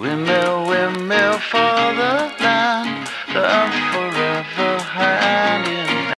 Windmill, windmill for the land, the earth for